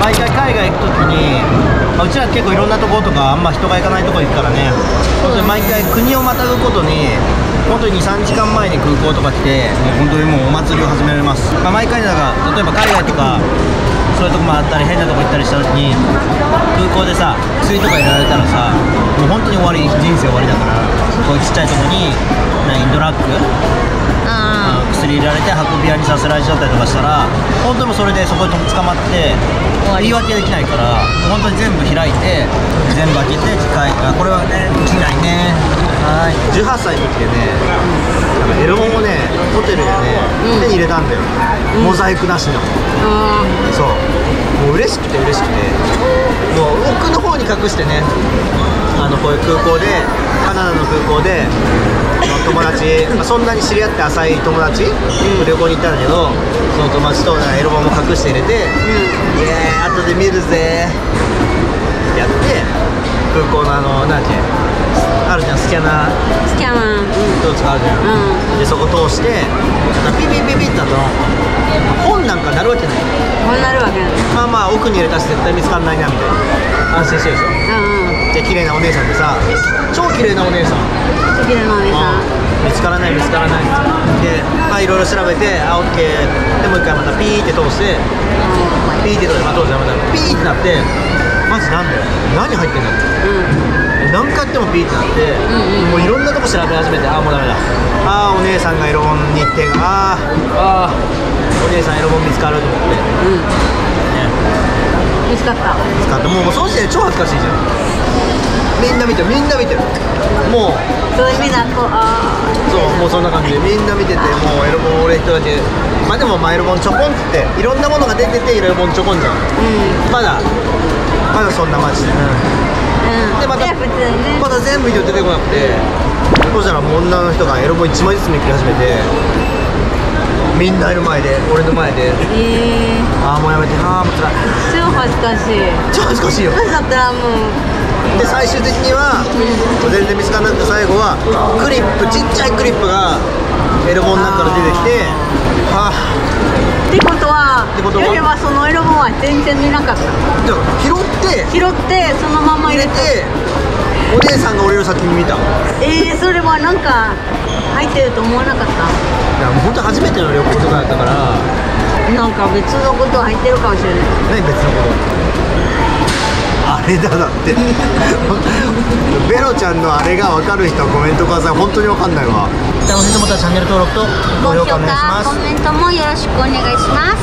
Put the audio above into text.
毎回海外行く時に、まあ、うちら結構いろんなところとかあんま人が行かないところ行くからね。本当に毎回国をまたぐことに本当に23時間前に空港とか来てもう本当にもうお祭りを始められます、まあ、毎回だから例えば海外とかそういうとこもあったり変なとこ行ったりした時に空港でさ薬とか入れられたらさもう本当に終わり人生終わりだからこういうちっちゃいとこになインドラッグあの薬入れられて運び屋にさせられちゃったりとかしたら本当にそれでそこに捕まって言い訳できないから本当に全部開いて全部開けて機械あこれはねできないね。はい。18歳の時でねエロ本をねホテルでね、手に入れたんだよ、モザイクなしの。そう。もう嬉しくて嬉しくて。もう奥の方に隠してねあのこういう空港でカナダの空港で友達、まあ、そんなに知り合って浅い友達、と旅行に行ったんだけどその友達とエロ本も隠して入れて「イエーイ後で見るぜ」やって空港のあの何てあるじゃんスキャナー。スキャナー。と使うじゃん、うでそこ通してピピピピってだと本なんかなるわけない。こうなるわけないまあまあ奥に入れたし絶対見つかんないなみたいな。安心してるでしょ。うん綺麗なお姉さんでさ超綺麗なお姉さん。綺麗なお姉さん。見つからない見つからない。でまあいろいろ調べてあオッケー。でもう一回またピーって通してピーって通してまあ当時はまたピーってなってマジなんだよ。何入ってんだって何回やってもピーってなって、んうん。もういろんなとこ調べ始めてああもうダメだ。ああお姉さんがエロ本に行ってあー。あー。お姉さんエロ本見つかると思って、うん。うんね、見つかった。見つかってもうもうその時点で超恥ずかしいじゃん。みんな見てるみんな見てる。もうそういう意味だこうあそうもうそんな感じでみんな見ててもうエロ本俺一人だけまあでもまあエロ本ちょこんっていろんなものが出ててエロ本ちょこんじゃん。ーうんまだまだそんなマジで、うん。でまた普通にね。まだ全部出てこなくてそしたらもう女の人がエロ本1枚ずつめくり始めてみんないる前で俺の前で。えー。ああもうやめて。ああもう辛い。超恥ずかしい。超恥ずかしいよ。だったらもう。で最終的には全然見つからなくて最後はクリップちっちゃいクリップがエロ本の中から出てきてはあ。ってことはってことは？よりはそのエロ本は全然見なかった。でも拾って拾ってそのまま入れてお姉さんが俺より先に見た？いえー、それはなんか入ってると思わなかった？やもう本当初めての旅行とかだったから。なんか別のこと入ってるかもしれない。何別のこと？あれだだって。ベロちゃんのあれが分かる人はコメントください本当に分かんないわ。楽しいと思ったらチャンネル登録と高評価お願いします。価コメントもよろしくお願いします